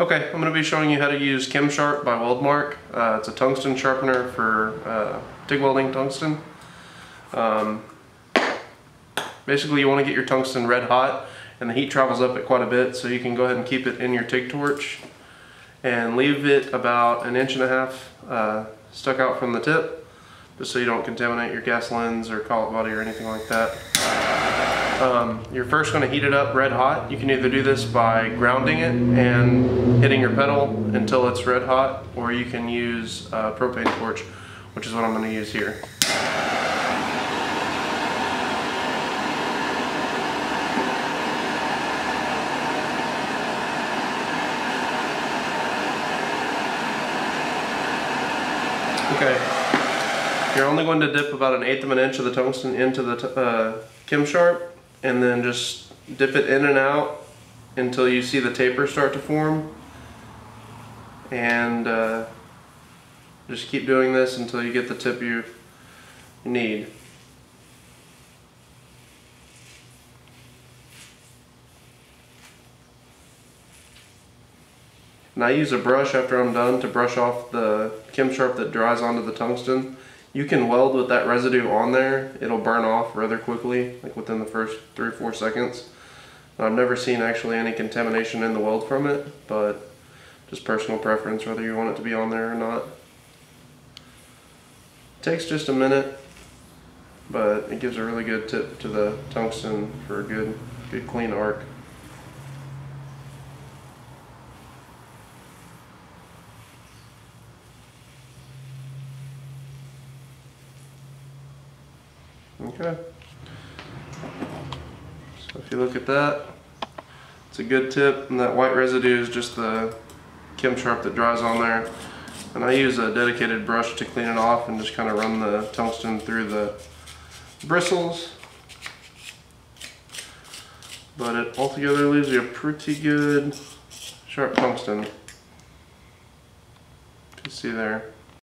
Okay, I'm going to be showing you how to use ChemSharp by Weldmark. Uh, it's a tungsten sharpener for uh, TIG welding tungsten. Um, basically you want to get your tungsten red hot and the heat travels up it quite a bit so you can go ahead and keep it in your TIG torch and leave it about an inch and a half uh, stuck out from the tip just so you don't contaminate your gas lens or collet body or anything like that. Um, you're first going to heat it up red hot. You can either do this by grounding it and hitting your pedal until it's red hot, or you can use a propane torch, which is what I'm going to use here. Okay, you're only going to dip about an eighth of an inch of the tungsten into the uh, ChemSharp and then just dip it in and out until you see the taper start to form and uh, just keep doing this until you get the tip you need. And I use a brush after I'm done to brush off the ChemSharp that dries onto the tungsten. You can weld with that residue on there. It'll burn off rather quickly, like within the first three or four seconds. I've never seen actually any contamination in the weld from it, but just personal preference whether you want it to be on there or not. It takes just a minute, but it gives a really good tip to the tungsten for a good, good clean arc. Okay. So if you look at that, it's a good tip, and that white residue is just the ChemSharp that dries on there. And I use a dedicated brush to clean it off and just kind of run the tungsten through the bristles. But it altogether leaves you a pretty good sharp tungsten. You see there.